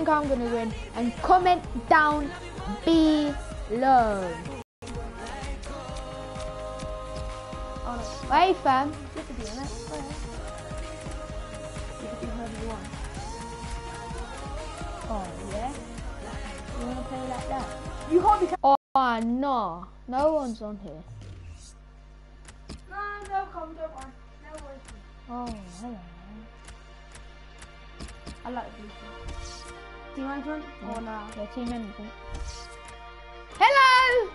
think I'm gonna win? And comment down below. Hey fam. You could be in it. You could be whoever you want. Oh yeah. You wanna play like that? You can't be. Oh no, no one's on here. No, they'll come. Don't worry. No worries. Oh hello. I like team. Do you mind one? Or no? Yeah, team anything. Hello!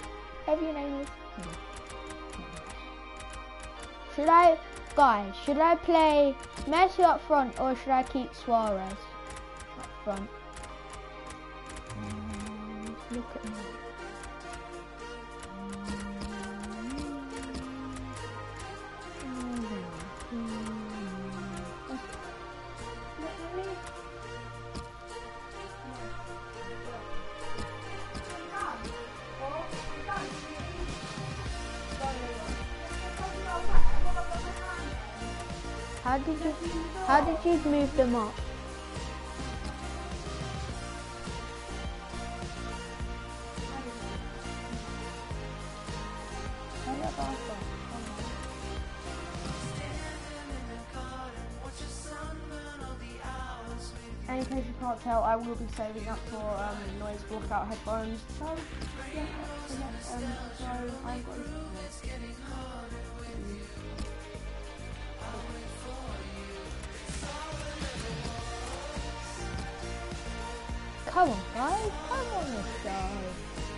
Have your name is. Should I, guys, should I play Messi up front or should I keep Suarez up front? Mm, look at me. Move them up? In case you can't tell, I will be saving up for um, noise walkout headphones. So, yeah, um, so I'm going to. Come on, guys, come on show.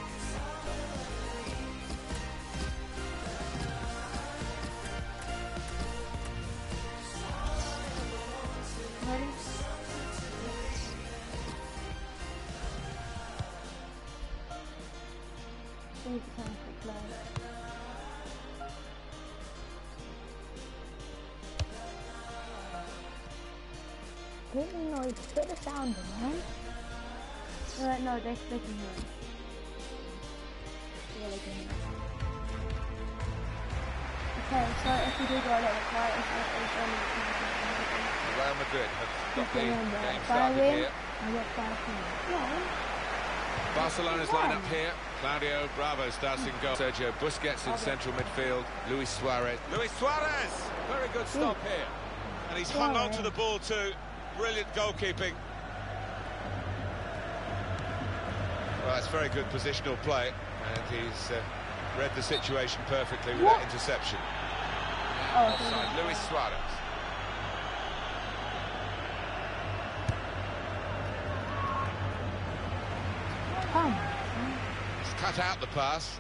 Real Madrid have got the game started here. I get five points. Yeah. Barcelona's lineup here. Claudio Bravo starts in goal. Sergio Busquets in central midfield. Luis Suarez. Luis Suarez, very good stop here. And he's hung on to the ball too. Brilliant goalkeeping. Well, that's very good positional play, and he's uh, read the situation perfectly with that interception. Oh, Offside, Luis Suarez. He's cut out the pass,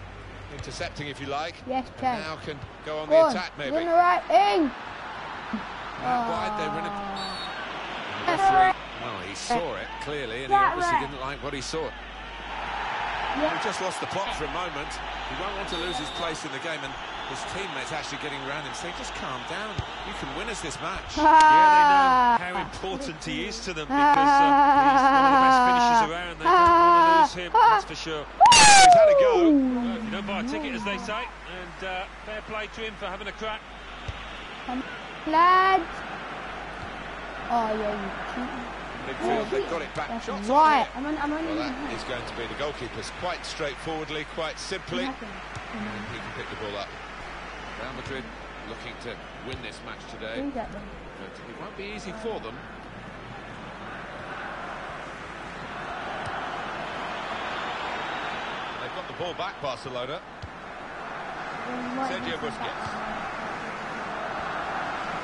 intercepting if you like. Yes, Chad. now can go on Go the on, attack you're maybe. the right thing. Out wide, they run it. Ah. Well, he saw it clearly, and he obviously right. didn't like what he saw. He just lost the plot for a moment. He won't want to lose his place in the game, and his teammates actually getting around him saying, just calm down. You can win us this match. Yeah, they know how important he is to them because uh, he's one of the best finishers around. They don't want to lose him, that's for sure. He's had a go. Uh, you don't buy a ticket, as they say, and uh, fair play to him for having a crack. Lads. Oh, yeah, you cheating. Midfield, they've got it back. That's Shots right. here. I'm on, I'm on Well, that is going to be the goalkeeper's quite straightforwardly, quite simply. And he can pick the ball up. Real Madrid looking to win this match today. Who's that then? But it won't be easy for them. They've got the ball back, Barcelona. Sergio Busquets.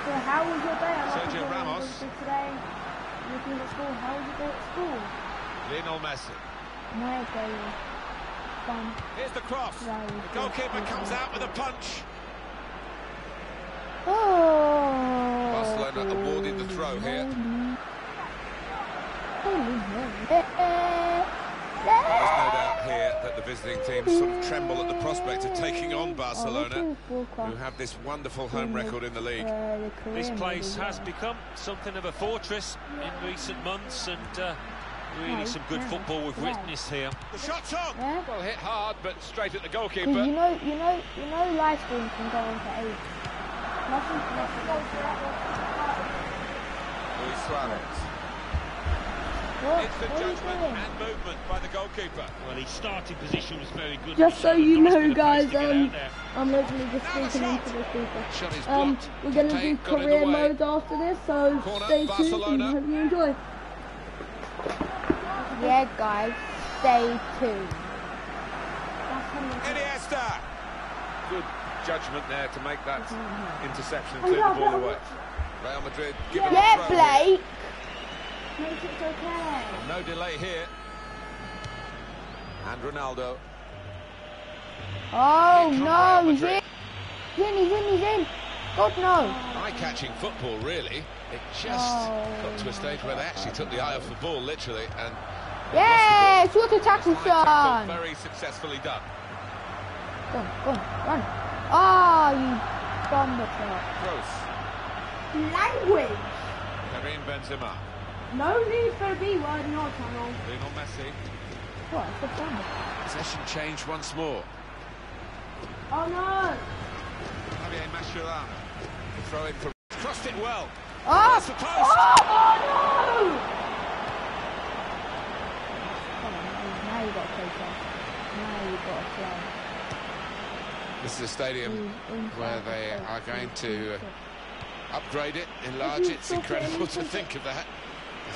So how was your day? I like Sergio Ramos. to Today, looking at school. How was your day at school? Lionel Messi. My day was fun. Here's the cross. The goalkeeper comes out with a punch. Oh. Barcelona awarded the throw here. There's no doubt here that the visiting team sort of tremble at the prospect of taking on Barcelona, who have this wonderful home record in the league. This place has become something of a fortress in recent months, and uh, really some good football we've witnessed here. The shot's on. Yeah? Well, hit hard, but straight at the goalkeeper. you know, you know, you know, live stream can go on for ages. Nothing, nothing. Luis Suarez. What? It's the What are you judgment and movement by the goalkeeper. Well, his starting position was very good. Just so you know, guys, pace to get um. I'm literally just speaking into the speaker. Um, we're gonna do Tate got in the career way. mode after this, so Corner, stay tuned Barcelona. and hope you enjoy. Yeah, guys, stay tuned. Iniesta. Good judgment there to make that interception and clear the ball away. Real Madrid given Yeah, a throw here. Blake. Make it okay. No delay here. And Ronaldo. Oh no, he's in. He's in, he's in, he's in. God no. Eye-catching football, really. It just Oh. got to a stage where they actually took the eye off the ball, literally, and Yes, what a tackle, high tackle, son. very successfully done. Go on, go on, run. Ah, you bomber truck. Language. Karim Benzema. No need for a B word in our channel. Lionel Messi. What? It's a bomber. Possession change once more. Oh no. Javier Mascherano. Throw in for... Crossed it well. Oh, That's the post. oh, Oh no. Now you got to play. Now you got to play. This is a stadium Mm, where they are going to uh. Upgrade it, enlarge it. It's incredible to think of that.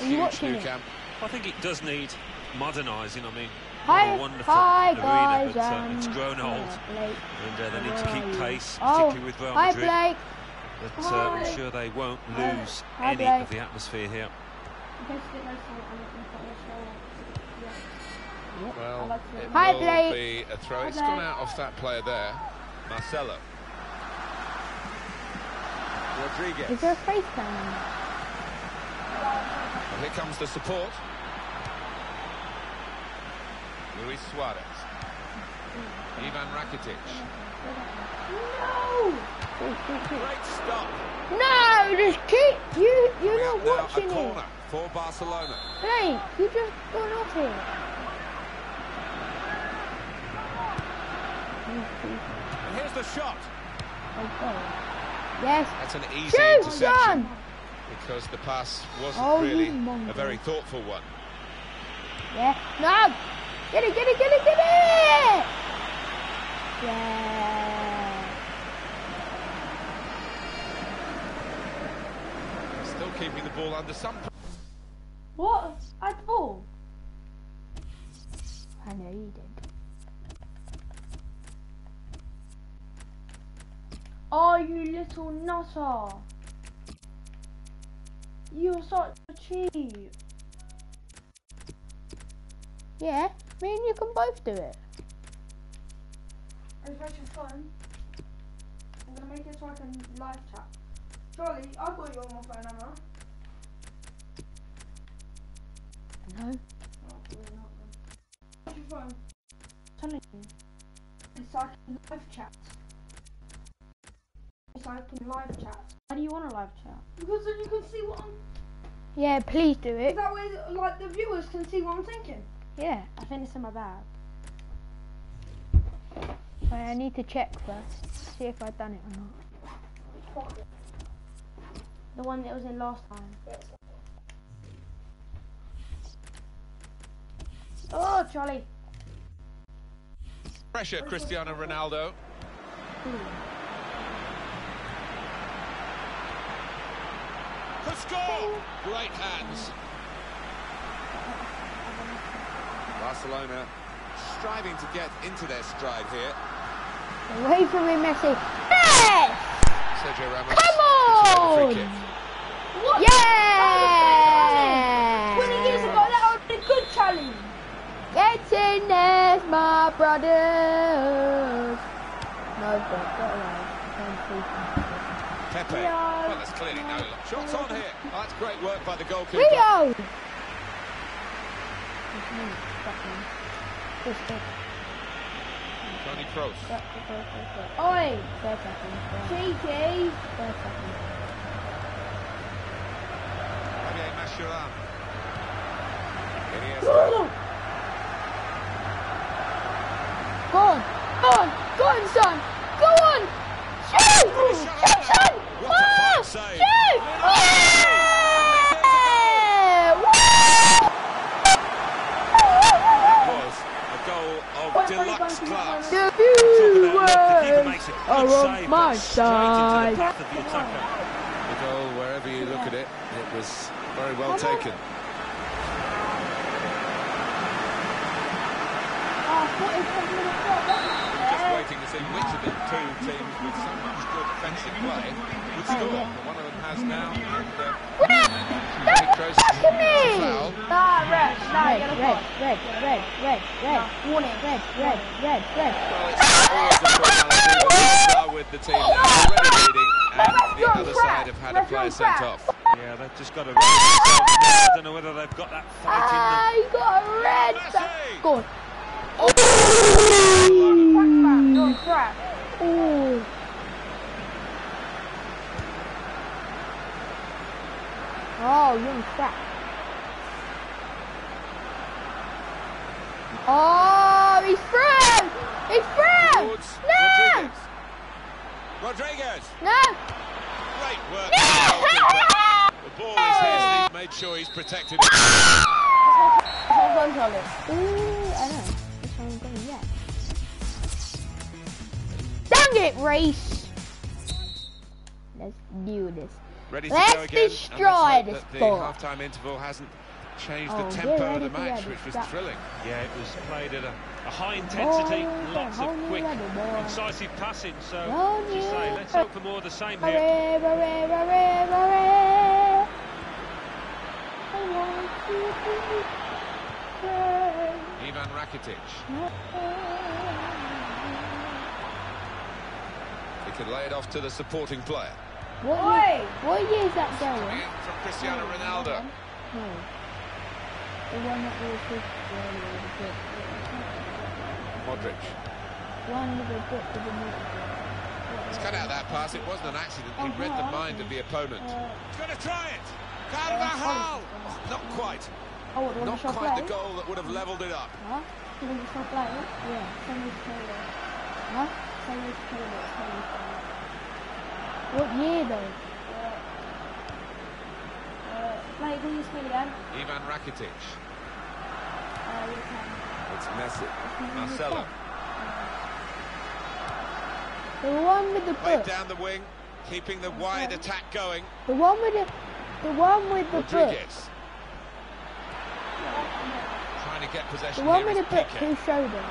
A huge new camp. I think it does need modernising. I mean, Hi, a wonderful hi arena, guys. but uh, um, it's grown old, yeah, and uh, they need to keep you? pace, Oh, particularly with Real hi Madrid. Blake. But uh, Hi. I'm sure they won't lose Hi, any Blake. of the atmosphere here. Well, it Hi, will Blake. be a throw. Hi, It's gone out off that player there, Marcelo. Rodriguez. Is there a face that? Well, here comes the support. Luis Suarez. Ivan Rakitic. No. Great stop. No, just keep. You, you're We not have now a watching it. corner for Barcelona. Hey, you just got off it. And here's the shot. Oh, God. Yes. That's an easy Shoot, interception because the pass wasn't Oh, really a very thoughtful one. Yeah. No. Get it, get it, get it, get it. Yeah. Still keeping the ball under some. What? I had the ball. I know you did. Oh, you little nutter. You're such a cheat. Yeah. Me and you can both do it. It's actually fun. I'm gonna make it so I can live chat. Charlie, I've got you on my phone, Emma. No. Oh, not your phone? Telling you. It's so I can live chat. It's so I can live chat. Why do you want a live chat? Because then you can see what I'm. Yeah, please do it. That way, like the viewers can see what I'm thinking. Yeah. I think it's in my bag. Wait, I need to check first. See if I've done it or not. The one that was in last time. Oh, Charlie. Pressure, Cristiano Ronaldo. Could score! Great hands. Barcelona striving to get into their stride here. Away from him, Messi. Yes! Sergio Ramos. Come gets away with the on! free. What? Yeah! 20 years ago, that would have been a good challenge. Get in there, my brothers. No, don't get away. Don't please. Pepe. Rio. Well, there's clearly no shots on here. Oh, that's great work by the goalkeeper. Rio! It's me, fuck me. Just go, Toni Kroos. Oi, Third second, third, cheeky. Javier Mascherano. Iniesta. Go on, go on, go on, son! Go on! Shoot! Shoot, son! What a Ah! fine save. Shoot! Yeah! Woo! It's a Oh, wrong my but straight side. the path of the attacker. The goal, wherever you look at it, it was very well taken. Oh, see which of the two teams with so much good defensive play would score. But one of them has now. And, uh, Petros to me! foul. Nah, red. Nah, Red, get a red, foul. red, red, red, red, Warning. red, red, red, red. Well, it's always a formality, but we are with the team now already leading, and the other side have had a player sent off. Yeah, they've just got to raise themselves now. I don't know whether they've got that fight in them. Ah, he got a red. Messi! Go on. Crack, crack. You're a crack. Ooh. Oh, you're in crap. Oh, he's through! He's through! No! Rodriguez. No! great work. by the ball is his, and he's made sure he's protected it. Hold on, Charlie. Ooh, I know. Dang it, race! Let's do this. Ready to Let's go again. destroy let's this that the ball. half-time interval hasn't changed Oh, the tempo of the match, which was Stop. thrilling. Yeah, it was played at a, a high oh, intensity, Oh, lots of quick, on, incisive passing. So, Oh, as you say, let's hope for more of the same here. Hooray, hooray, hooray, hooray! I want you to be. Ivan Rakitic. Can lay it off to the supporting player. What Oi! year, what year is that going? from Cristiano oh, Ronaldo. No. Hmm. The one that was with earlier with the book. Modric. One with the book with the middle. He's cut out that pass. It wasn't an accident. He read the mind of the uh-huh. opponent. Uh-huh. He's going to try it. Oh, Carvajal. Oh, not quite. Oh, the Not quite play? the goal that would have levelled it up. Huh? The one you shot play? Yeah. Send me. Huh? Send me to Taylor. Send me to Taylor. What year though? Uh, like, who you speak again? Ivan Rakitic. Uh, you can. It's Messi. Marcelo. The one with the Played book. down the wing, keeping the wide attack going. The one with the, the one with the book. Trying to get The one with the book. Who showed him?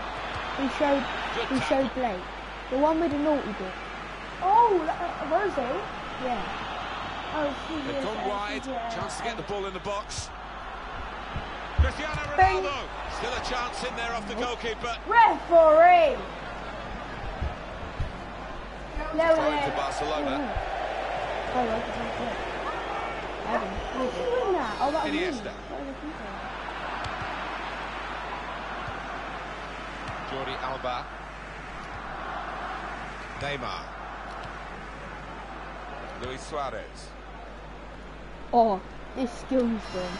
Who showed? Good Who tackle. showed Blake? The one with the naughty book. Oh, that- uh, Rosie? Yeah. Oh, she's They've yes, gone wide. she's, Chance to get the ball in the box. Cristiano Bang. Ronaldo. Still a chance in there off the goalkeeper. Referee! No, Throw it to. Barcelona. Oh, I can take it. Adam. Who's that? Oh, that was. Iniesta. That was a keeper. Jordi Alba. Neymar. Luis Suarez. Oh, this skill's done.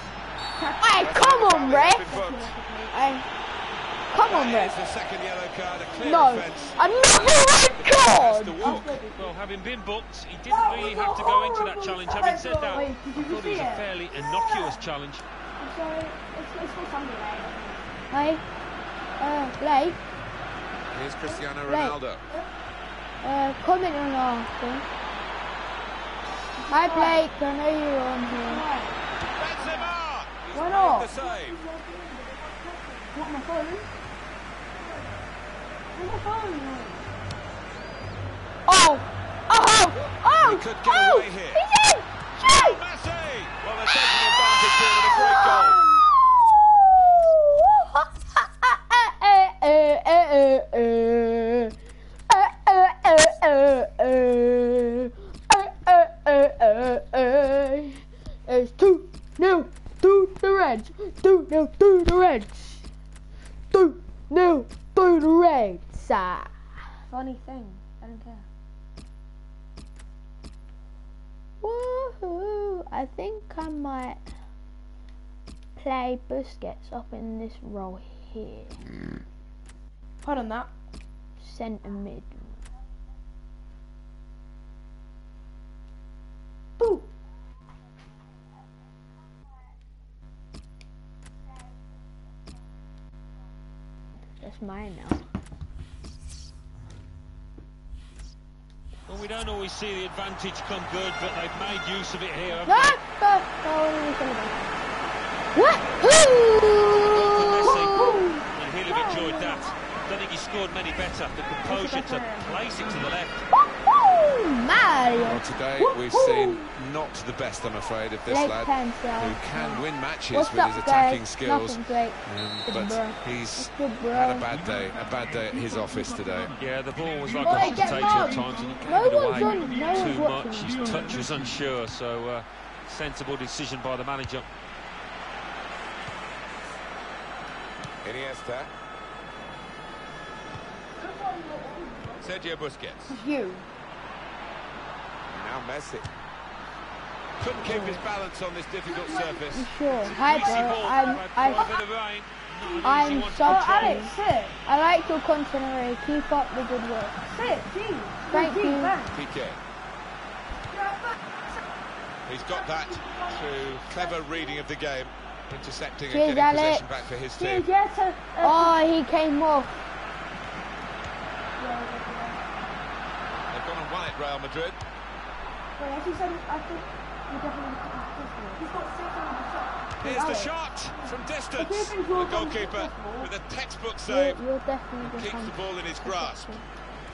Hey, come on, ref! Hey, come on, That is ref. the second yellow card, a clear No, another red card. Well, having been booked, he didn't really have to go into that challenge. Having said that, Wait, I thought it see was a it? fairly innocuous challenge. I'm sorry. It's, it's for Sunday night. Hey, uh, Blake, Here's Cristiano Right. Ronaldo. Uh, comment on our thing. Hi, Blake. I know you're on here. Why? Benzema! Why not? the save. Not my phone. Not my phone. Oh, oh, oh, He could get oh, away here. he's in. Shoot! Messi! Well, they're taking advantage here with a great goal. It's two nil to the Reds. Nil to the Reds. Two nil to the Reds. Ah. Funny thing. I don't care. Woohoo! I think I might play Busquets up in this role here. Pardon that. Centre mid. Ooh. That's mine now. Well, we don't always see the advantage come good, but they've made use of it here. No! No! No! And he'll have enjoyed that. I Don't think he scored many better. The composure to place it to the left. Mario! Well, today we've seen not the best, I'm afraid, of this Leg lad, pencil. who can win matches What's with up, his attacking guys? skills. Great. Um, but bro. he's Good had a bad day, a bad day at his office today. Yeah, the ball was like Boy, a hot potato at times, and he gave No it away on- no too much. His touch was unsure, so uh, sensible decision by the manager. Iniesta. Sergio Busquets. You. Now Messi. Couldn't keep his balance on this difficult surface. Sure? Hi, bro. I'm, but I'm, a bit of rain. Not an easy I'm one to so. Alex, sit. I like your content already. Keep up the good work. Sit, geez. Thank you. Piqué. He's got that through clever reading of the game, intercepting Cheers, and getting Alex. possession back for his team. Geez, yeah, so, uh, Oh, he came off. They've gone and won it, Real Madrid. Wait, as said, I think we definitely put this. He's got six on the shot. Here's the shot from distance. If you think The goalkeeper with a textbook You're, save you're definitely the keeps the ball in his grasp.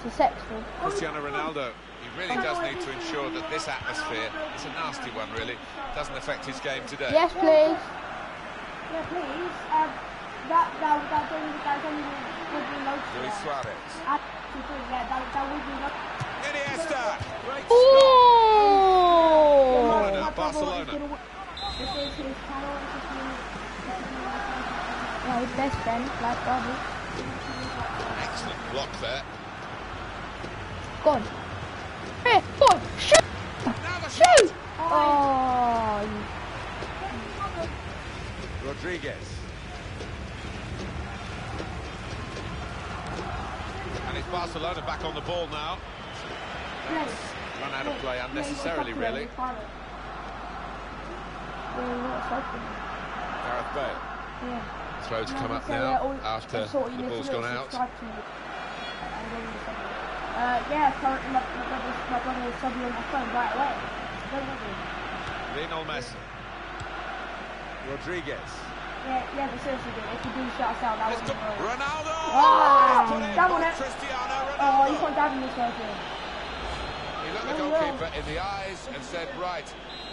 Successful. Cristiano Ronaldo, he really does need to ensure that this atmosphere, it's a nasty one really, doesn't affect his game today. Yes, please. Yeah, please. Um, that, that, that, that, that, that would be low Luis. Suarez. Yeah, that, that would be low. Iniesta! Ooh! Corner, My brother is Barcelona. gonna. This is his channel. This his, this is his, My best friend, like brother. Excellent block there. Go on. Hey, go on. Shoot! Shoot! Oh, Rodriguez. And it's Barcelona back on the ball now. Run out of play unnecessarily, really. Well, what's open? Gareth Bale. Yeah. Throw to come up now after the ball's gone out. Uh, yeah, currently my, my brother, my brother will sub you on my phone right away. Lionel Messi. Rodriguez. Yeah, yeah, but seriously, dude, if you do shout us out, that would be. Ronaldo! Put in that one out. Cristiano Oh, you Ronaldo. can't dab in this first He looked the Oh, goalkeeper in the eyes and said, right,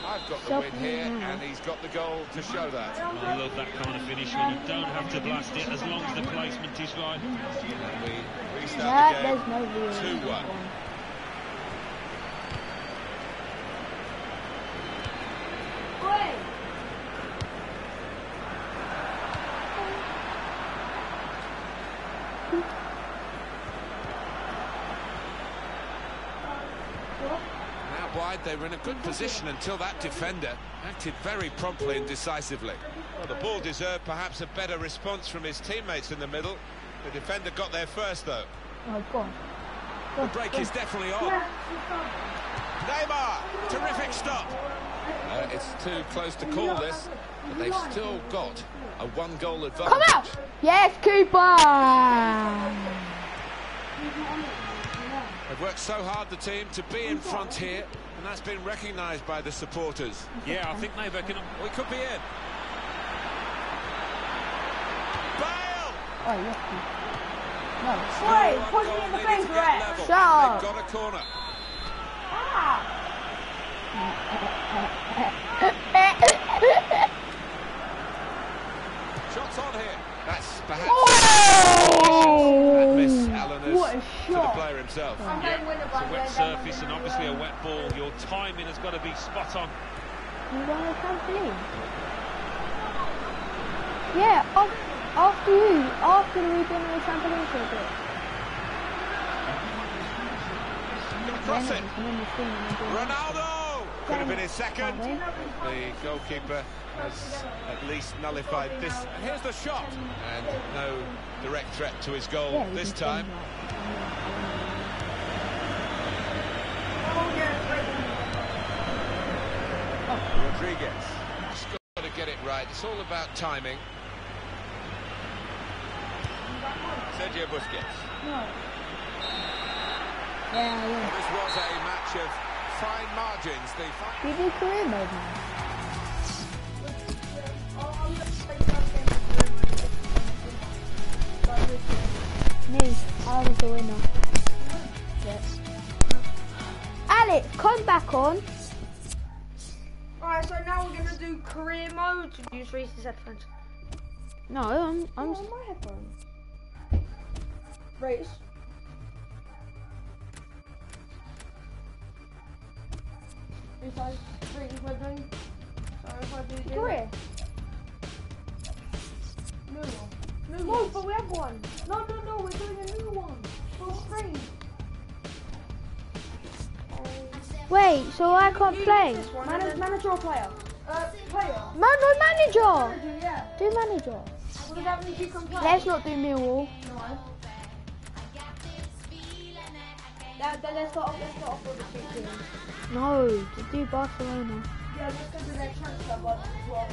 I've got the win here, and he's got the goal to show that. I love that kind of finish when you don't have to blast it as long as the placement is right. And we restart Yeah, the game. 2-1. Wait! Now wide, they were in a good position until that defender acted very promptly and decisively. Well, the ball deserved perhaps a better response from his teammates in the middle. The defender got there first, though. Oh, God. The break is definitely on. Neymar, terrific stop. Uh, it's too close to call this, but they've still got a one-goal advantage. Come out! Yes, Cooper! They've worked so hard, the team, to be in front here, and that's been recognised by the supporters. Yeah, I think they reckon. We could be in. Bale! Oh, yes, No. Wait, One push me in the needed face, Brett! Shut up. They've got a corner. Ah! Shots on here. That's perhaps Oh! that miss Alan is What a to the player himself. Yeah, it's a wet surface and obviously a wet ball. Your timing has got to be spot on. You want a trampoline? Yeah, af- after you, after we've been on a trampoline for a bit. Cross it. The thing and then do it. Ronaldo! Could have been his second. The goalkeeper has at least nullified this. And here's the shot. And no direct threat to his goal Yeah, this time. that. Rodriguez. Just got to get it right. It's all about timing. Sergio Busquets. No. Yeah, yeah. this was a match of fine margins. The fi- You do career mode now. Me, I was the winner. Yes. Alex, come back on. Alright, so now we're gonna do career mode. To use Reece's headphones. No, I'm, I'm. Oh, my headphones. Reece. Reece, I if I do. So if I do Career. New one. New no, but we have one. No, no, no, we're doing a new one. Full screen. Wait, so I can't You play? one and Manage, manager or player? Uh, player. Man, no manager. Manager, yeah. Do manager. Well, that mean you can play? Let's not do Millwall. No. That, that, let's start off, let's start off with the two teams. No, to do Barcelona. Yeah, let's go to their transfer budget as well.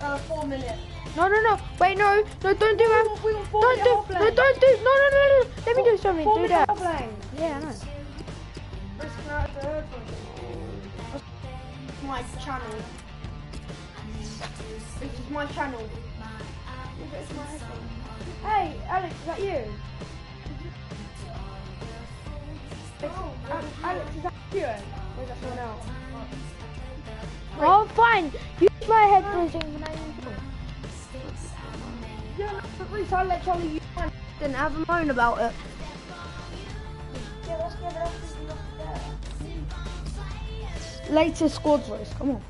Uh, four minutes. No, no, no. Wait, no, no, don't do that. We want four Don't do. offline. No, don't do. No, no, no, no. Let me do something. Four Do that. Yeah, I know. Let's go out the headphones. My channel. This is my channel. Look, it's my headphones. Hey, Alex, is that you? Oh, Alex, Alex, is that you? Or is that someone else? Oh, fine. Use my headphones when I use yours. Yeah, but Reece, I'll let Charlie use mine. Didn't have a moan about it. Latest squad race. Come on.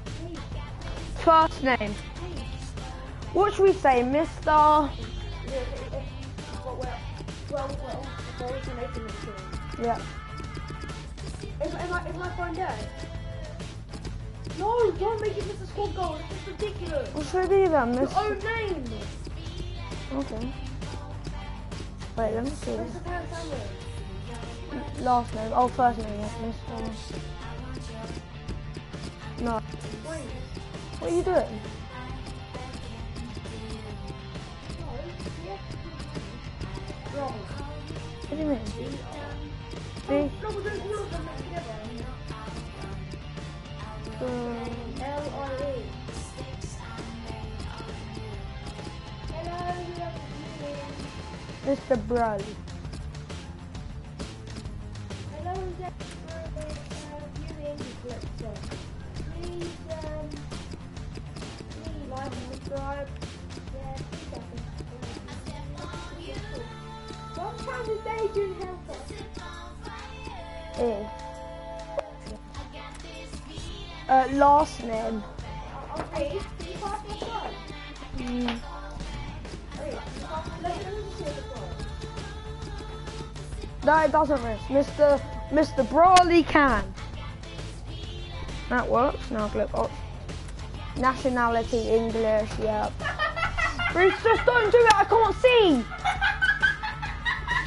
First name. What should we say, it Yeah. Is, is, my, is my phone dead? No, don't make it Mr. Squad goal. It's ridiculous. What should we do then, Your Mister? own name. Okay. Wait, let me see. Last name. Oh, first name. Yes, Mister. No. Wait. What are you doing? No. What do you mean? B. No. Um, L-I-E. Hello, Mr. Bradley. Subscribe. Uh, last name. Okay? Mm. No, it doesn't miss. Mr. Mr. Brawley can. That works. Now click up. Nationality English. Yep. Reece, just don't do it. I can't see.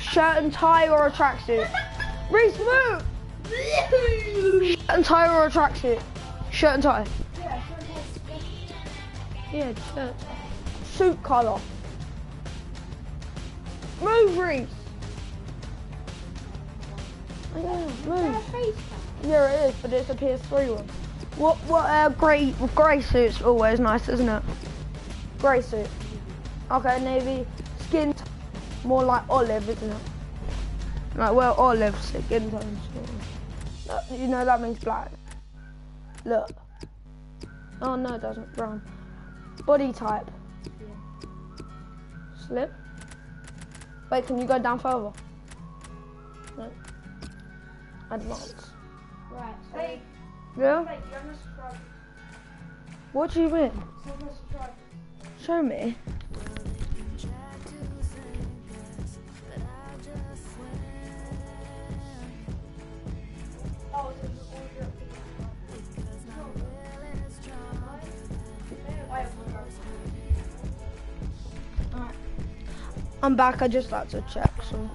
Shirt and tie or a tracksuit. Reece, move. Shirt and tie or a tracksuit. Shirt and tie. Yeah, Yeah, shirt. Suit colour. Move, Reece. I don't know, move. Yeah, it is, but it's a PS3 one. What, what, uh, grey, grey suit's always nice, isn't it? Grey suit. Okay, navy, skin, more like olive, isn't it? Like, well, olive, skin tone. Uh, You know, that means black. Look. Oh, no, it doesn't, brown. Body type. Slip. Wait, can you go down further? No. Advance. Right, so, Yeah? thank you, I'm gonna subscribe. What do you mean? So I'm gonna subscribe. Show me. Oh, so it's all your I'm back. I just like to check some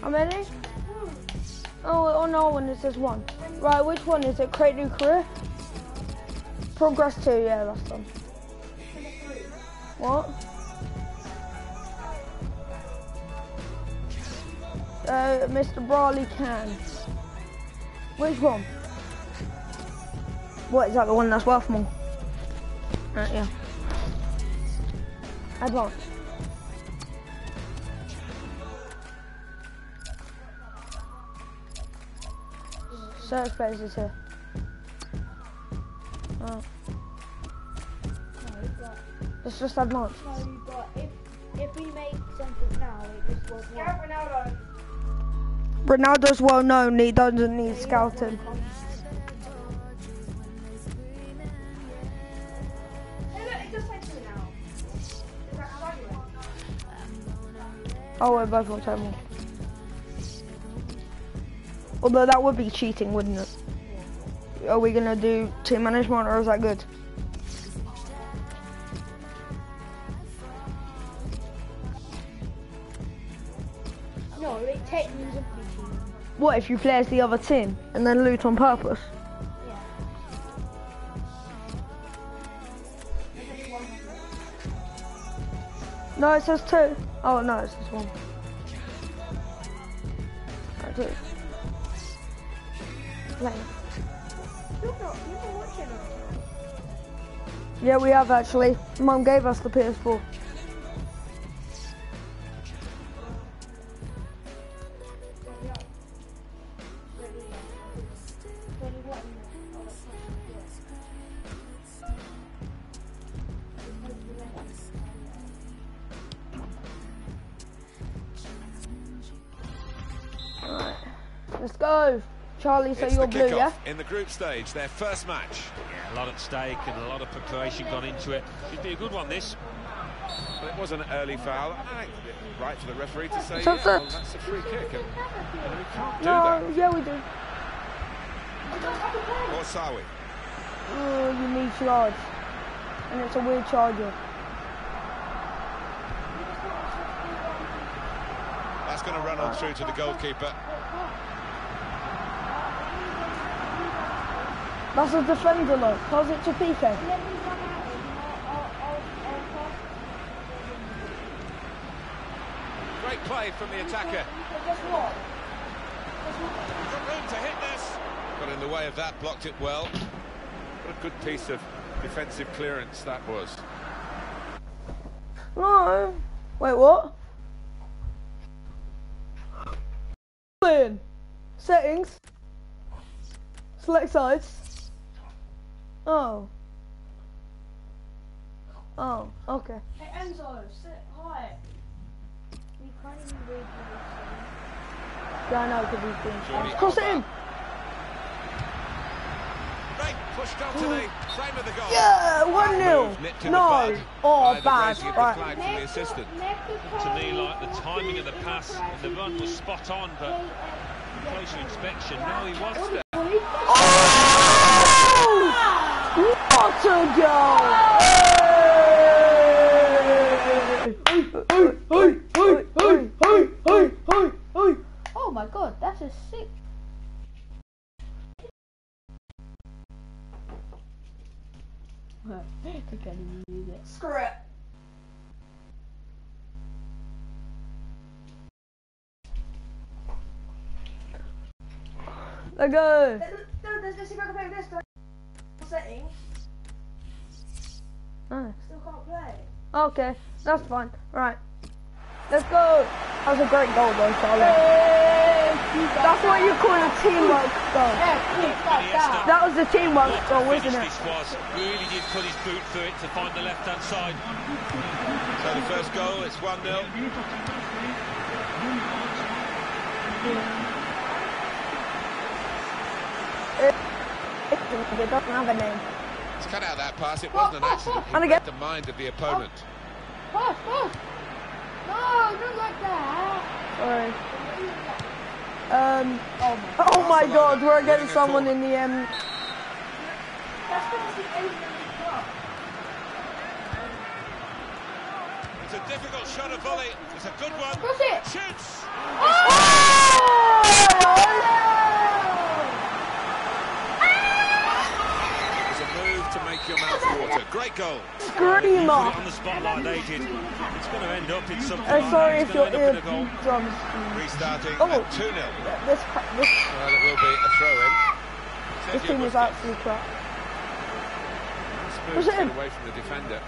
How many? Oh, oh no, one. It says one. Right, which one is it? Create new career. Progress 2, yeah, that's time. What? Uh, Mr. Brawley can. Which one? What, is that the one that's worth more? Uh, yeah. Advance. Search phase is here. Oh. It's just advance. No, but if if we make something now, it just won't work. Ronaldo's well known, he doesn't need scouting. Oh, we're both on time. Although that would be cheating, wouldn't it? Are we gonna do team management or is that good? No, it technically isn't be cheating. What if you play as the other team and then loot on purpose? No, it says two. Oh no, it says one. Right, two. It. Yeah, we have actually. Mum gave us the PS4. Charlie, so It's you're the blue, kickoff yeah? in the group stage, their first match. Yeah, a lot at stake and a lot of preparation gone into it. It'd be a good one, this. But it was an early foul. Right for the referee to say, yeah, well, that's a free kick. And, and we can't do No, yeah, we do. that. Or Sawi. Oh, you need charge. And it's a weird charger. That's going to run on through to the goalkeeper. That's a defender, look. How's it to PK? Pass Great play from the attacker. But guess what? Room to hit this. Got in the way of that, blocked it well. What a good piece of defensive clearance that was. No. Wait, what? Settings. Select sides. Oh. Oh, okay. Hey Enzo, sit hi. We can't even read what Yeah, I know, because he's doing Jordi Cross it Alba. in. Great, pushed onto the frame of the goal. Yeah, 1 That 0. move nipped in No. Oh, the Oh, by bad. raising the Right. flag from the assistant. To me, like the timing of the pass, and the run was spot on, but closer inspection, no, he was there. Oh! Oh my god, that's a sick. I can't even use it. Screw it. Let go. Settings, Oh, still can't play. Oh, okay, that's fine. Right. Let's go. That was a great goal though, Charlie. That's what you call a teamwork goal. That was a teamwork what goal, wasn't it? this was. Really did put his boot through it to find the left-hand side. So the first goal, it's 1 0. It doesn't have a name. It's cut out that pass. It wasn't an accident. He And again. the mind of the opponent. Pass. No, not like that. Sorry. Um. Oh my. Oh my God, we're getting someone in the um. That's because the eight minutes clock. It's a difficult shot of volley. It's a good one. Shoots. It's a to make your mouth water. Great goal. Screamer! on the spotlight they did. It's going to end up in something Uh, like sorry that. if It's your going to end in a goal. eardrums. Restarting Oh. at 2 0. This, this, Well, it will be a throw in. this team is absolutely crap. Smooth Was it away from the defender.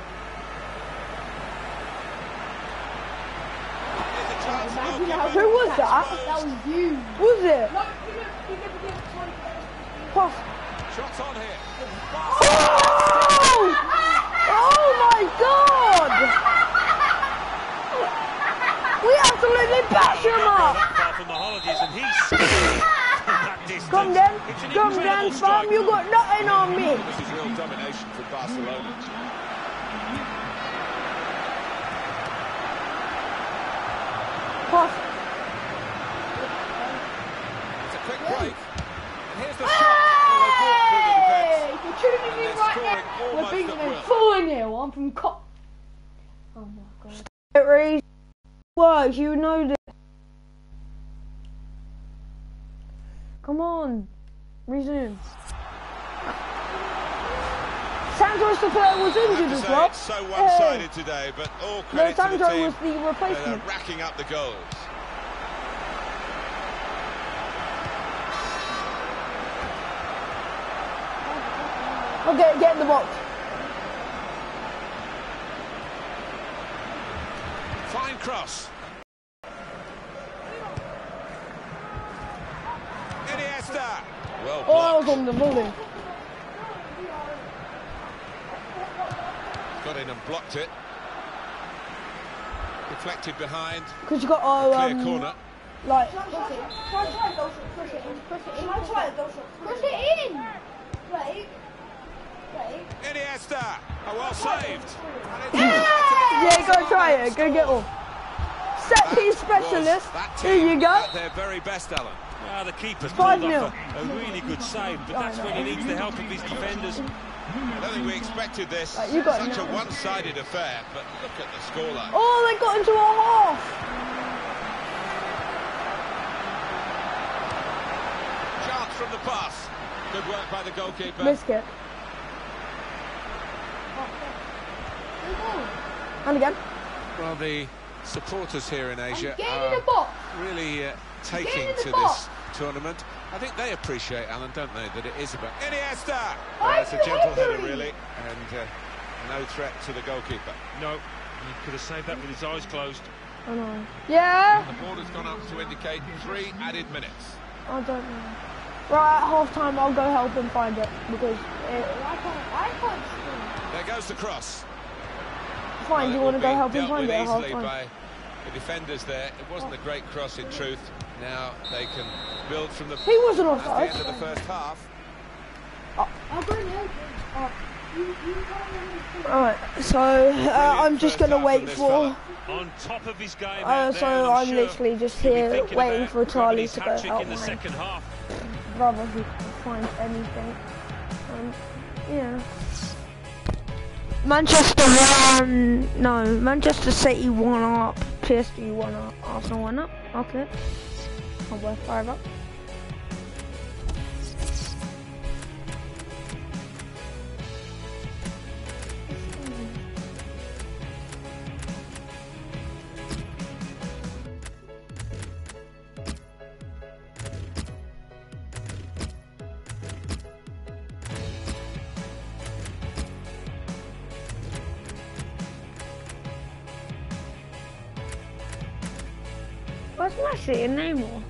Imagine how Who was that? That was you. Was it? No, you never, you never gave it to anyone. Pass. Shots on here. Oh! My god! We absolutely bash him up! From the holidays, and he's scared from that distance. Come then, come then, fam, you got nothing on me! This is real domination for Barcelona. Pass. It's a quick break. And here's the shot. Well, they brought through the defence. Hey, you're tuning And me they're right scoring now. We're almost beating at them will. 4 0. I'm from Co. Oh my god. It really works, you know this. Come on, resume. Sandro Cepeda was injured as well. it's so one-sided today, but all No, credit to the Sandro team. was the that uh, are replacement. racking up the goals. Okay, get in the box. Fine cross. Iniesta. Well Oh, I was blocked. on the volley. Got in and blocked it. Deflected behind. Because you got oh, Clear um, corner. like Try, try, try, go shot, push it in, push it in. Try, try, go push it in. Wait, wait. Iniesta. Oh, well saved. Yeah, go try it. Go get one. Set piece specialist. Here you go. Their very best, Alan. Ah, the keeper's Five pulled nil. off a, a really good save, but that's when he needs the help of his defenders. I don't think we expected this. Right, you got Such a one-sided affair, but look at the scoreline. Oh, they got into a half. Chance from the pass. Good work by the goalkeeper. Missed it. And again. Well, the supporters here in Asia Get in are really uh, taking to box. this tournament. I think they appreciate, Alan, don't they, that it is about Iniesta. Why Well, it's a gentle header, really, and uh, no threat to the goalkeeper. No, he could have saved that with his eyes closed. I know. Yeah. The board has gone up to indicate three added minutes. I don't know. Right, at half time, I'll go help him find it because it, I can't, I can't see. There goes the cross. Fine. Do you want to go be help him dealt find with it at half easily the defenders there. It wasn't a great cross in truth. Now they can build from the, He wasn't at the offside. end of the first half. I'll go and help him. Oh, you, you can't Alright, so uh, I'm just gonna wait for. On top of his game. Uh, out there, so and I'm sure literally just he'll be here waiting for Charlie to go hat-trick help in the my second half. brother who can find anything. Um, yeah. Manchester won. No, Manchester City one up. PSG won up. Arsenal one up. Okay. I'll worth five up. Where's Messi and Neymar?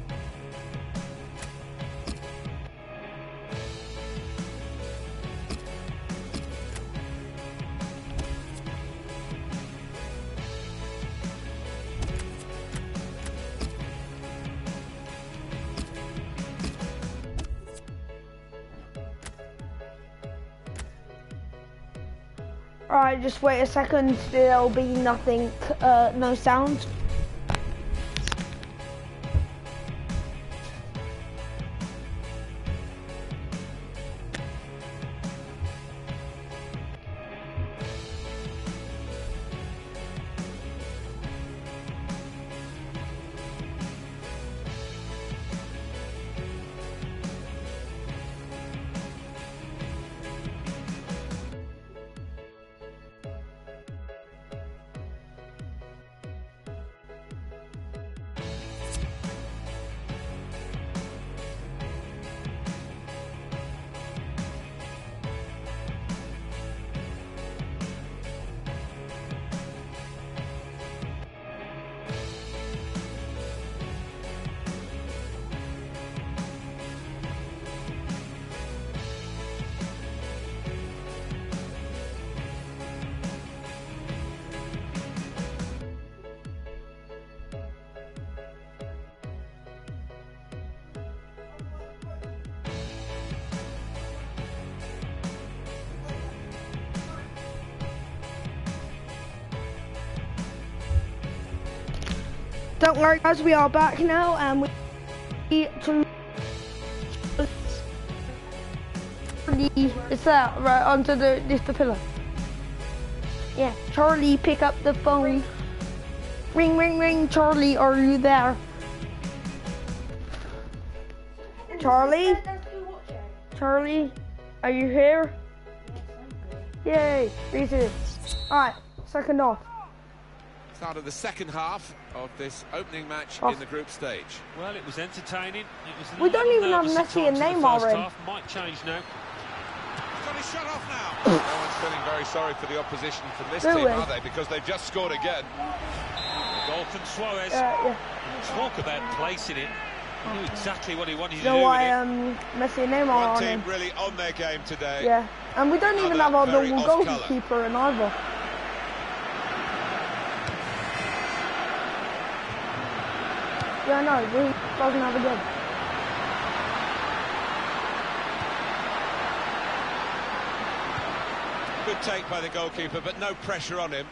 Alright, just wait a second. There'll be nothing, uh, no sound. Worry, guys. We are back now, and we to it's that right onto the this the pillar. Yeah, Charlie, pick up the phone. Ring, ring, ring. Charlie, are you there? Charlie, Charlie, are you here? Yay, Reece. All right, second off. Start of the second half of this opening match Off. in the group stage. Well, it was entertaining. It was We don't even have nervous at Messi and times in the Neymar in. half. Might change now. He's got his shot off now. no one's feeling very sorry for the opposition from this Do team, we? are they? Because they've just scored again. The goal from Suarez. Uh, yeah. Talk about placing it. He knew exactly what he wanted You to know do why with um, Messi and Neymar One on team him? really on their game today. Yeah, and we don't even have our normal goalkeeper in either. Yeah, I know, but he doesn't have a game. Good take by the goalkeeper, but no pressure on him.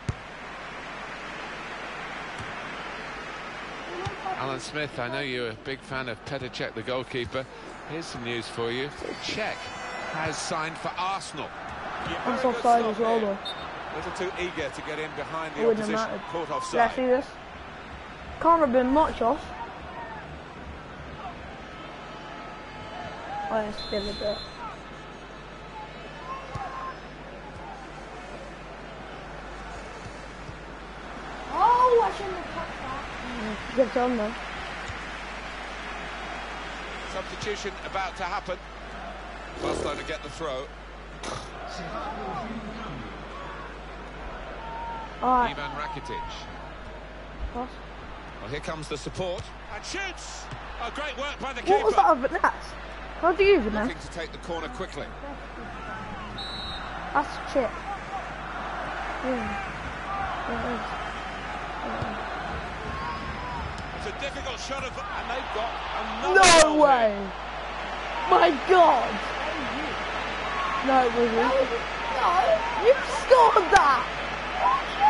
Alan Smith, I know you're a big fan of Petr Cech, the goalkeeper. Here's some news for you. Cech has signed for Arsenal. That's offside as well, though. A little too eager to get in behind the wouldn't opposition. mattered. Caught Yeah, offside. see this? Can't have been much off. Oh, it's still a bit. Oh, I shouldn't have touched that. Good on though. Substitution about to happen. Barcelona to get the throw. Alright, Ivan Rakitic. pass. Well, here comes the support. And shoots! Oh, great work by the What was that keeper. Other net? How do you even know? Looking to take the corner quickly. That's a chip. Yeah. Yeah, it is. It's a difficult shot of, and they've got another. No goal way! here. My God! No, it wasn't. No. You scored that!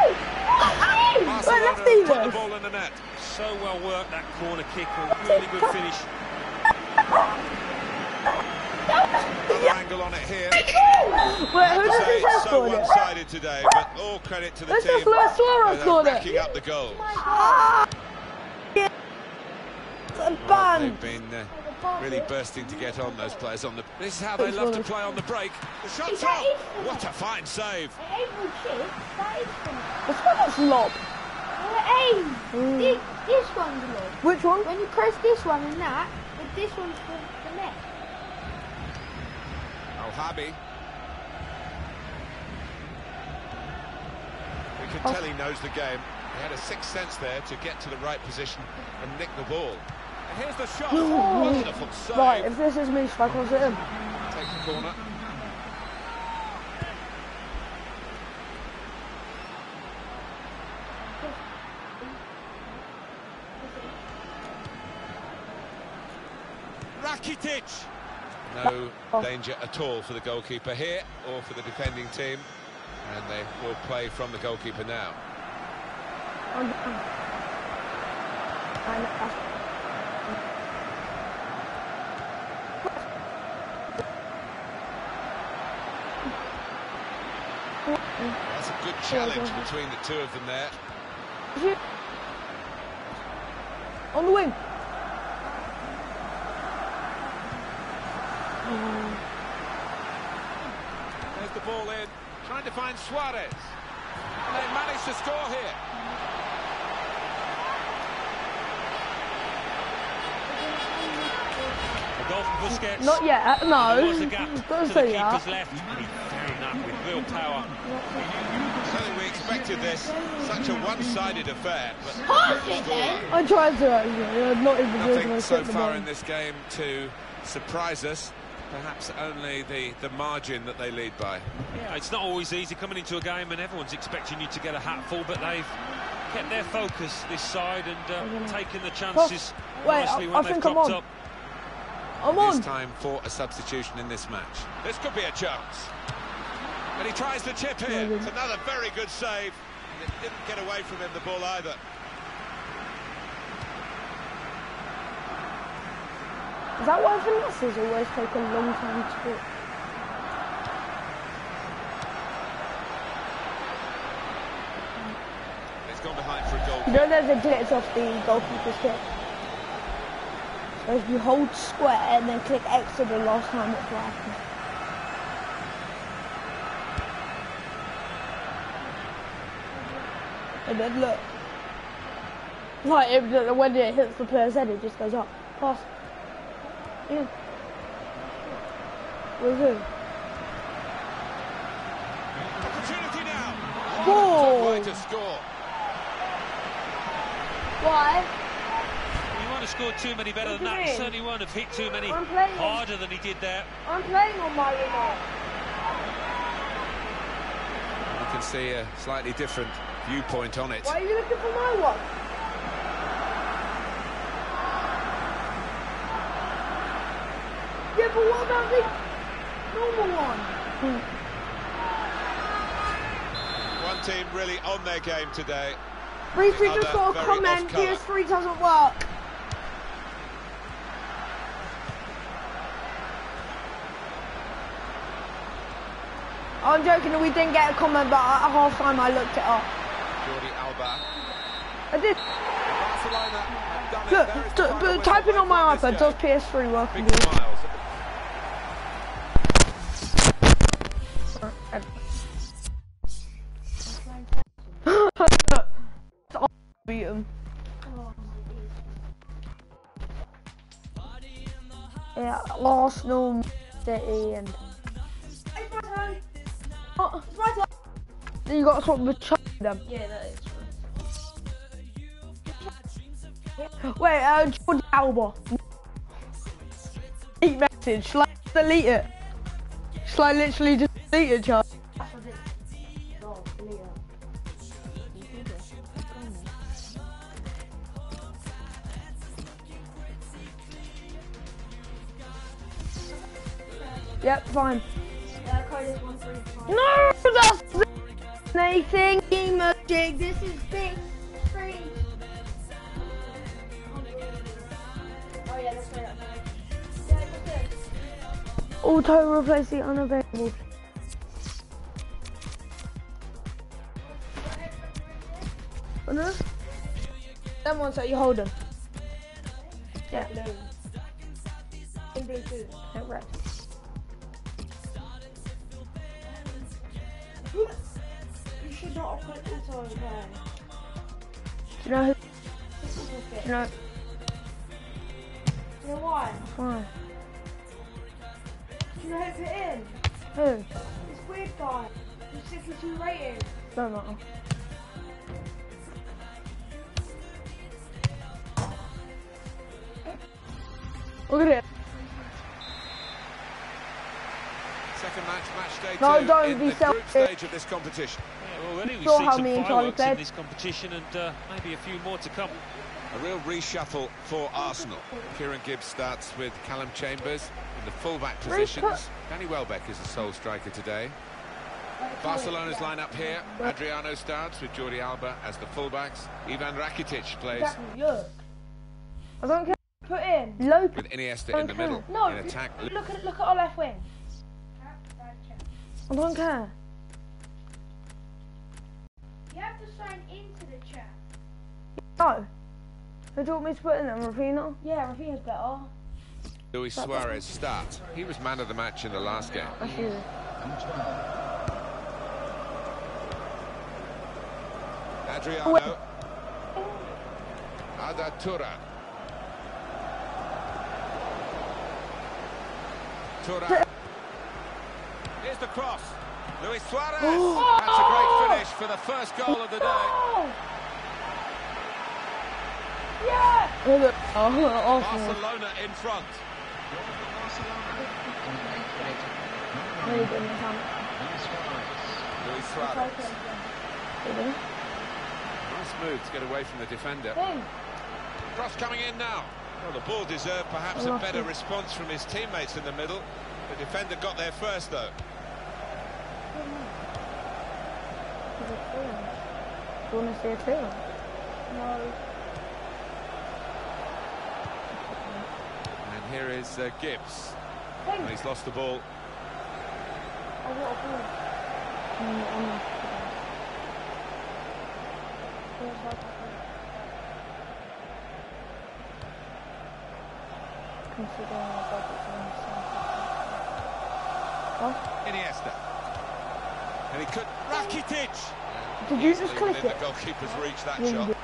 Wait, Barcelona let's have do put the ball in the net. So well worked that corner kick. A really good finish. Angle on it here. Wait, who does this have it's so one-sided today, but all credit to the team. Luis Suarez They're scored it. racking up the goals. Ah! Yeah. Well, they've been uh, really bursting to get on those players on the. This is how they love to play on the break. The shot's off. What a fine save! It ain't no shit. That is funny. What's that lob? Aim. Mm. This, this one's low. Which one? When you press this one and that, but this one's for the net. Al We can Oh. tell he knows the game. He had a sixth sense there to get to the right position and nick the ball. And here's the shot. Wonderful save. Right, if this is me, should I cross it in? Take the corner. Rakitic! No Oh. danger at all for the goalkeeper here or for the defending team. And they will play from the goalkeeper now. Oh, I'm down. I know, that's- a good oh, challenge between the two of them there. On the wing. There's the ball in, trying Suarez. And they managed to score here. The goal from Busquets. Not yet, uh, no. There was a gap Don't to the say keeper's that. left, he found that with real power. I we expected this. Such a one-sided affair. But Pass it then. I tried to actually, I'm not even doing nothing so far in this game to surprise us. Perhaps only the, the margin that they lead by. Yeah, it's not always easy coming into a game and everyone's expecting you to get a hatful, but they've kept their focus this side and uh, taken the chances Wait, nicely I- when I they've think I'm on. up. I'm It is on. time for a substitution in this match. This could be a chance. And he tries the chip here. It's another very good save. And it didn't get away from him, the ball either. Is that why finesses always take a long time to do? It's gone behind for a goal. You know there's a glitch off the goalkeeper's kick. So if you hold square and then click X to the last time it's working. And then look. Like when it hits the player's head it just goes up. Pass. Yeah. With who? Opportunity now. Goal! Way to score. Why? He might have scored too many better than What do that. He mean? certainly won't have hit too many harder than he did there. I'm playing on my remote. You can see a slightly different viewpoint on it. Why are you looking for my one? What about the normal one? One team really on their game today. Briefly just got a comment. PS3 doesn't work. I'm joking, we didn't get a comment, but at half time I looked it up. Jordi Alba. I did. Barcelona have done it. Look, There is t- the final but typing on my iPad, does. PS3 work? Arsenal, City, and It's my turn. oh, It's my turn. then you got to swap between them. Yeah, that is true. Wait, uh, Jordi Alba. Delete message. Shall I delete it? Shall I literally just delete it, Charlie? Yep, fine. Uh, code is 135. No, that's anything magic. This is big screen. Oh yeah, that's right. Yeah. Auto replace the unavailable. Oh, no? Them ones that you hold them. Stage of this competition. Yeah, already we've Saw seen how some me fireworks in this competition and uh, maybe a few more to come. A real reshuffle for Arsenal. Kieran Gibbs starts with Calum Chambers in the fullback positions. Danny Welbeck is the sole striker today. Barcelona's lineup here. Adriano starts with Jordi Alba as the fullbacks. Ivan Rakitic plays I don't care. Put in. Lopez. with Iniesta in the middle No, in attack. look at look at our left wing. I don't care. You have to sign into the chat. Oh. No. Who do you want me to put in them, Rafinha? Yeah, Rafinha's better. Luis Suarez starts. He was man of the match in the last game. I see. Adriano. Arda Turan. Turan. Here's the cross. Luis Suarez. That's a great finish for the first goal of the day. Oh! Yeah! Oh, Barcelona in front. Really good in the camera. Luis Suarez. Nice move to get away from the defender. Cross coming in now. Well, the ball deserved perhaps a better response from his teammates in the middle. The defender got there first, though. Do you want to see a trailer? No. And here is uh, Gibbs. And he's lost the ball. Oh, what a ball. Mm, I'm- Here's considering the budget's Iniesta. And he could... Rakitic! Did you just click it? The goalkeeper's reached that Yeah, shot.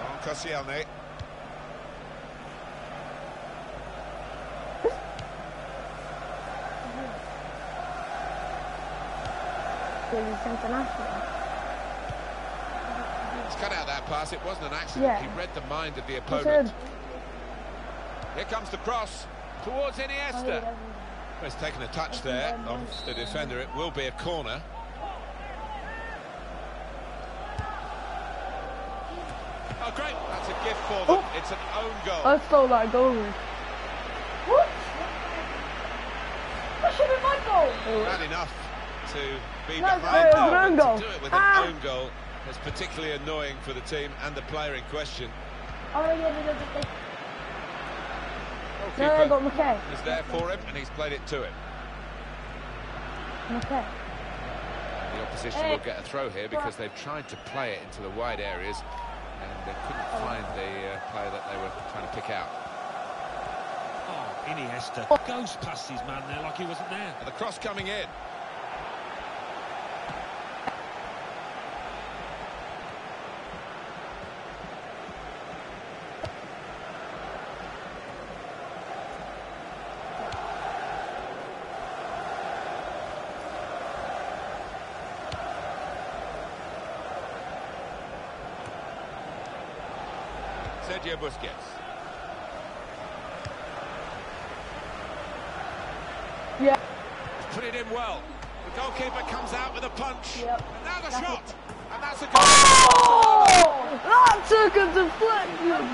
On Koscielny. He's cut out that pass. It wasn't an accident. Yeah. He read the mind of the opponent. Here comes the cross towards Iniesta. Well, He's taken a touch there of the defender. It will be a corner. Oh, great. That's a gift for them. Oh. It's an own goal. I stole that goal. What? That should be my goal. Bad enough to be No, behind it's now, own goal. to do it with Ah. an own goal is particularly annoying for the team and the player in question. Oh, yeah, yeah, yeah, yeah. No, I got McKay. is there for him and he's played it to him. McKay. The opposition will get a throw here because they've tried to play it into the wide areas and they couldn't find the uh, player that they were trying to pick out. Oh, Iniesta goes past his man there like he wasn't there. And the cross coming in. Sergio Busquets. Yeah. Put it in well. The goalkeeper comes out with a punch. Yep. And now the That's shot. And that's a goal. Oh! That took a deflection.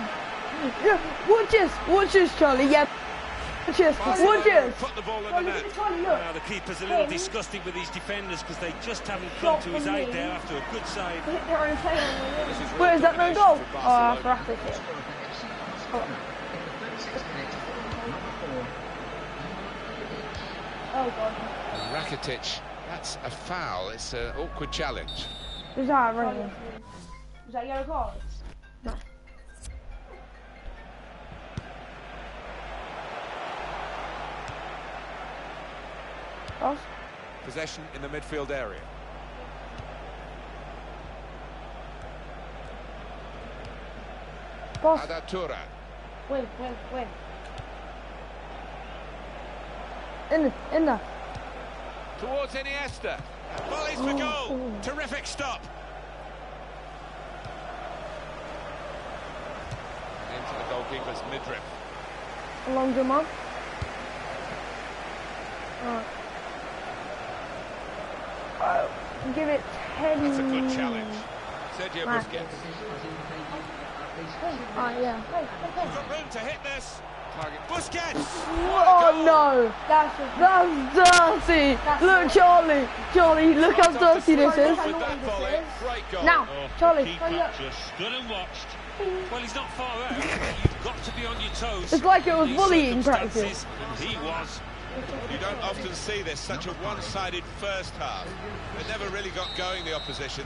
Watch this. Watch this, Charlie. Yeah. Watch this. Watch Put the ball in Oh, the net. at the Now the keeper's a little disgusted with these defenders because they just haven't come to his aid there after a good save. Hit their own tail. This is Wait, that no goal? for Oh, Barcelona. for Rakitic. Oh, God. And Rakitic, that's a foul. It's an awkward challenge. Is that ringing? Was that yellow card? Cross. Possession in the midfield area. Cross. Arda Turan. Win, win, win. In there. In there. Towards Iniesta. Volleys for goal. Terrific stop. Into the goalkeeper's midriff. Along your mum. Alright. Uh, give it 10. That's a good challenge. Sergio Right. Busquets. Alright, yeah. Hey, hey, hey. Got room to hit this. Target Busquets. Oh no! That's just... That's dirty! That's Look, Charlie! Charlie, look how Comes dirty this is. with that volley. Great goal. Now, Oh, Charlie. the keeper just stood and watched. Well, he's not far out. You've got to be on your toes. It's like it was in these bullying circumstances, and He was. You don't often see this, such a one-sided first half. They never really got going, the opposition.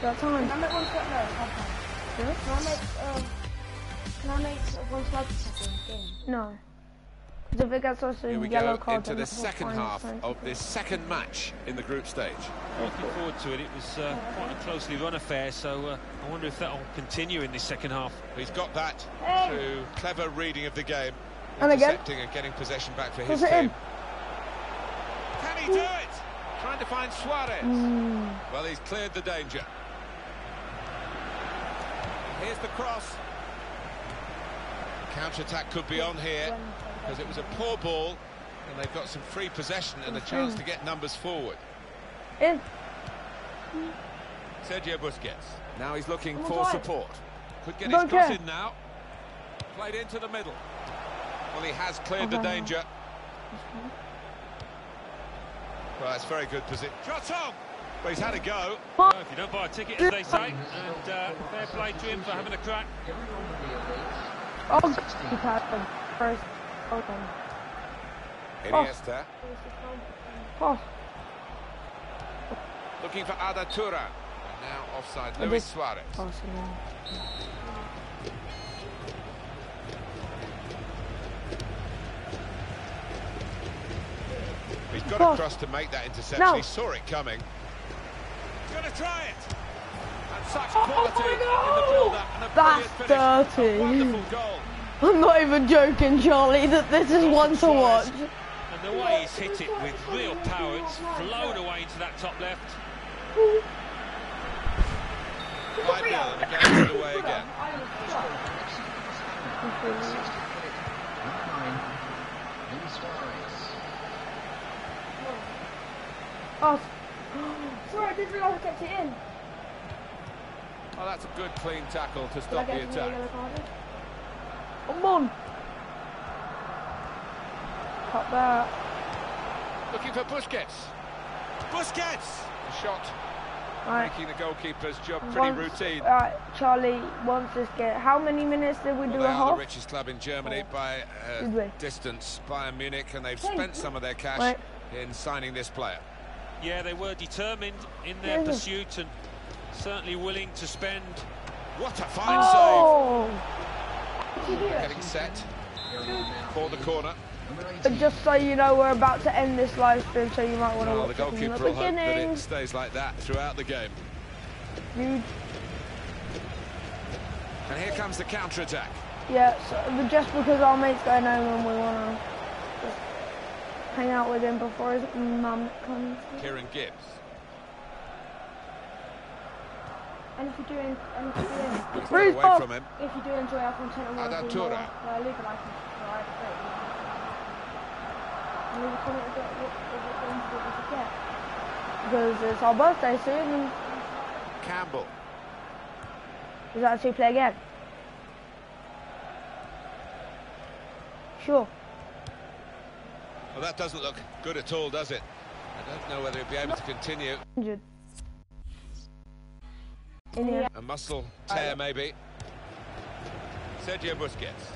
Got time. Can I make one step there? Okay. Can I make, um... Can I make one slide second game? No. Because if it gets us a Here we yellow go card, into then the it second half of this second match in the group stage. Looking forward to it. It was uh, quite a closely run affair, so uh, I wonder if that will continue in this second half. He's got that Hey. through clever reading of the game, And again. intercepting and getting possession back for his Push it in. team. Can he do it? Trying to find Suarez. Hmm. Well, he's cleared the danger. Here's the cross. Counter-attack could be on here because it was a poor ball and they've got some free possession and a chance to get numbers forward. In. Sergio Busquets. Now he's looking for support. Could get his Don't cross in now. Played into the middle. Well, he has cleared the Okay. danger. Well, that's very good position. Shot on! Well, he's had a go. Well, if you don't buy a ticket, as they say, and uh, fair play to him for having a crack. Oh, he passed him first. Okay. Iniesta Oh, looking for Arda Turan. And now offside, Luis Suarez. oh, sorry. He's got Oh. across to make that interception. No. He saw it coming. He's going to try it. And such Oh, quality my in the God. build-up. And a That's brilliant finish. dirty. A goal. I'm not even joking, Charlie, that this is one to watch. And the way he's hit it with real power, it's flown away into that top left. 5 0 and the game's underway again. Oh, sorry, I didn't realise I kept it in. Oh, that's a good clean tackle to stop the attack. yellow card? Come on. Cut that. Looking for Busquets. Busquets! A shot Right. making the goalkeeper's job pretty Once- routine. Right, Charlie, once this get. How many minutes did we Well, do they a are the richest club in Germany by uh, distance, Bayern Munich, and they've spent some of their cash Right. In signing this player. Yeah, they were determined in their Yeah. pursuit and certainly willing to spend. What a fine Oh! save! Getting set for the corner. But just so you know, we're about to end this live stream, so you might want to Well, the watch it from goalkeeper the will hope that it stays like that throughout the game. Huge. And here comes the counter-attack. Yeah, so, but just because our mate's going home and we want to hang out with him before his mum comes. Kieran Gibbs. And if you do, en- and if you do, en- He's got Bruce away Bob. from him. if you do enjoy our content and want to more, uh, leave a like and subscribe. And leave a comment about what, what games you want to get. Because it's our birthday soon, and Campbell. does that actually play again? Sure. Well, that doesn't look good at all, does it? I don't know whether he'll be able to continue. 100. A muscle tear, maybe. Sergio Busquets.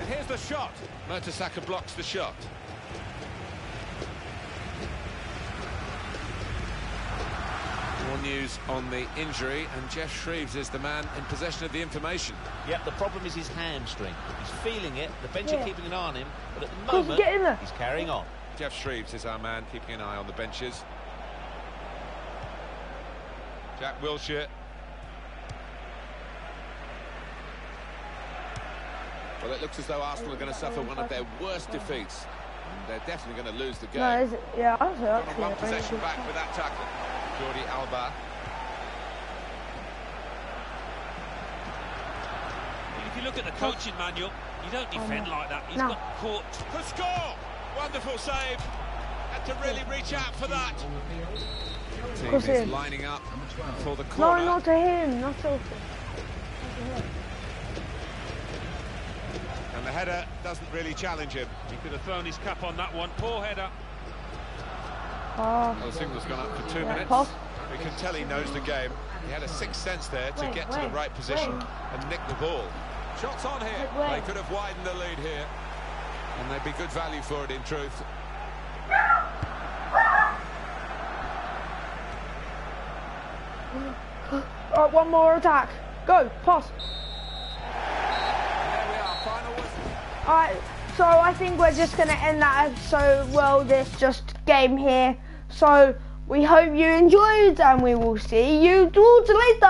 And here's the shot. Mertesacker blocks the shot. More news on the injury, and Geoff Shreeves is the man in possession of the information. Yep, the problem is his hamstring. He's feeling it. The bench Yeah. are keeping an eye on him, but at the moment, get in there. he's carrying on. Geoff Shreeves is our man, keeping an eye on the benches. Jack Wilshere. Well, it looks as though Arsenal are going to suffer one of their worst defeats. And they're definitely going to lose the game. No, is it? Yeah, I was Got actually. one a very possession back shot. with that tackle. Jordi Alba. If you look at the oh. coaching manual, you don't oh, defend like that. He's No. got caught. The score! Wonderful save. Had to really reach out for that. Team course is he is. lining up for the corner. No, not to him, not to him. And the header doesn't really challenge him. He could have thrown his cap on that one. Poor header. Oh, Well, the signal's gone up for two Yeah, minutes. We can tell he knows the game. He had a sixth sense there to Wait, get to the right position wait. and nick the ball. Shots on here. Wait, wait. They could have widened the lead here. And they'd be good value for it in truth. Alright, one more attack. Go, pass. There we are, final whistle. Alright, so I think we're just going to end that episode, well, this just game here. So we hope you enjoyed and we will see you all later.